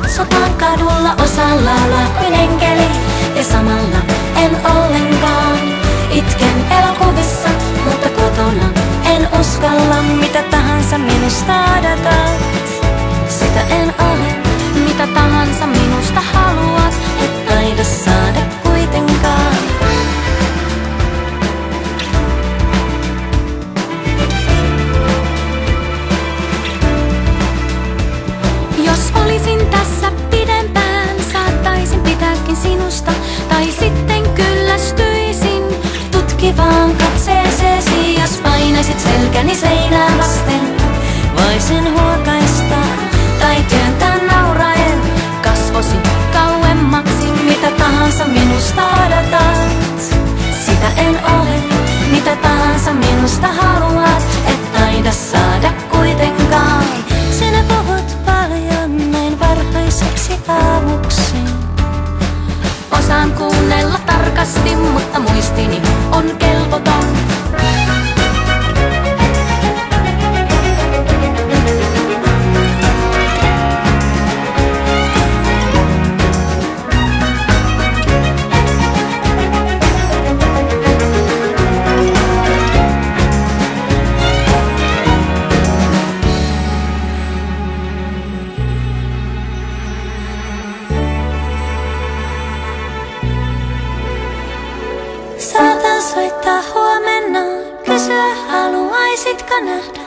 katsotaan kadulla. Osa laulaa Tai sitten kyllästyisin tutkivaan katseeseesi, jos painaisit selkäni seinään vasten. Voisin huokaista tai työntää nauraen kasvosi kauemmaksi, mitä tahansa minusta odotat. Sitä en ole, mitä tahansa minusta haluat, et taida saada kuitenkaan. Sinä puhut paljon näin varhaiseksi aamuksi. pasam con la Saatan soittaa huomenna, kysyä haluaisitko nähdä.